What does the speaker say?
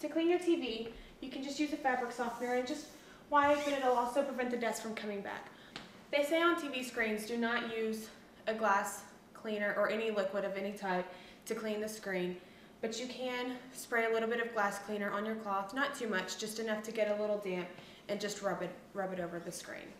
To clean your TV, you can just use a fabric softener and just wipe and it'll also prevent the dust from coming back. They say on TV screens do not use a glass cleaner or any liquid of any type to clean the screen, but you can spray a little bit of glass cleaner on your cloth, not too much, just enough to get a little damp and just rub it, rub it over the screen.